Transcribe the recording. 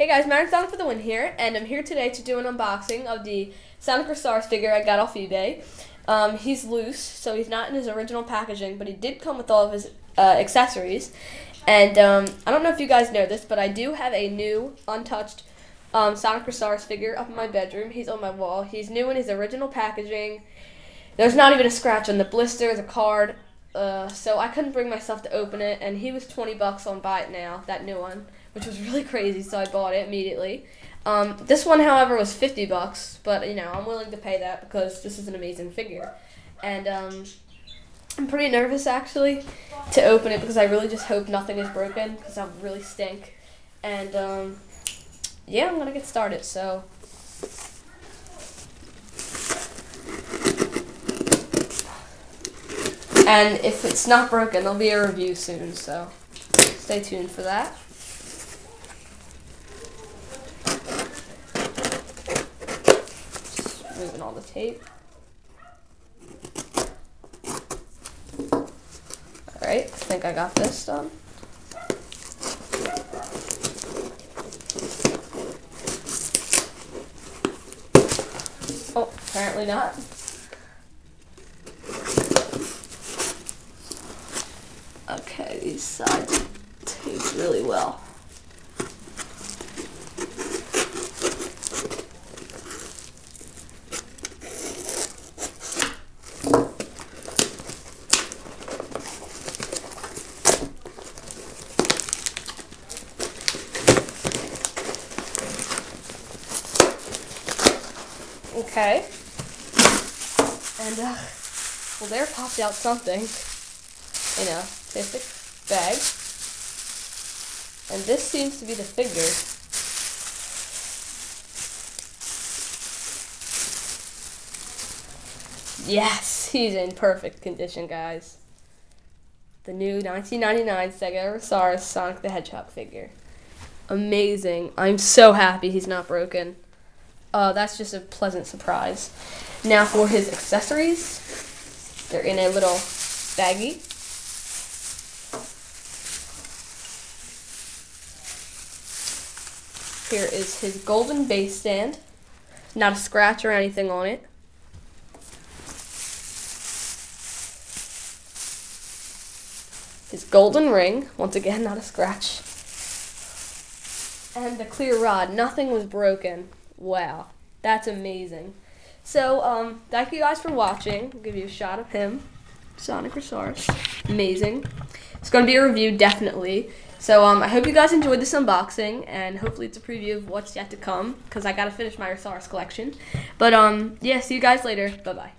Hey guys, Marathon for the win here, and I'm here today to do an unboxing of the Sonic Stars figure I got off eBay. Um, he's loose, so he's not in his original packaging, but he did come with all of his uh, accessories. And um, I don't know if you guys know this, but I do have a new, untouched um, Sonic figure up in my bedroom. He's on my wall. He's new in his original packaging. There's not even a scratch on the blister, the card. Uh, so I couldn't bring myself to open it, and he was 20 bucks on Buy It Now, that new one which was really crazy. So I bought it immediately. Um, this one, however, was 50 bucks, but you know I'm willing to pay that because this is an amazing figure, and um, I'm pretty nervous actually to open it because I really just hope nothing is broken because I'll really stink, and um, yeah, I'm gonna get started. So. And if it's not broken, there'll be a review soon, so stay tuned for that. Moving all the tape. Alright, I think I got this done. Oh, apparently not. Okay, these sides tape really well. Okay. And, uh, well, there popped out something in a plastic bag. And this seems to be the figure. Yes, he's in perfect condition, guys. The new 1999 Sega Resaurus Sonic the Hedgehog figure. Amazing. I'm so happy he's not broken. Uh, that's just a pleasant surprise. Now for his accessories, they're in a little baggie. Here is his golden base stand. Not a scratch or anything on it. His golden ring, once again, not a scratch. And the clear rod, nothing was broken. Wow, that's amazing. So, um, thank you guys for watching. I'll give you a shot of him, Sonic Resaurus. Amazing. It's going to be a review, definitely. So, um, I hope you guys enjoyed this unboxing, and hopefully it's a preview of what's yet to come, because I got to finish my Resaurus collection. But, um, yeah, see you guys later. Bye-bye.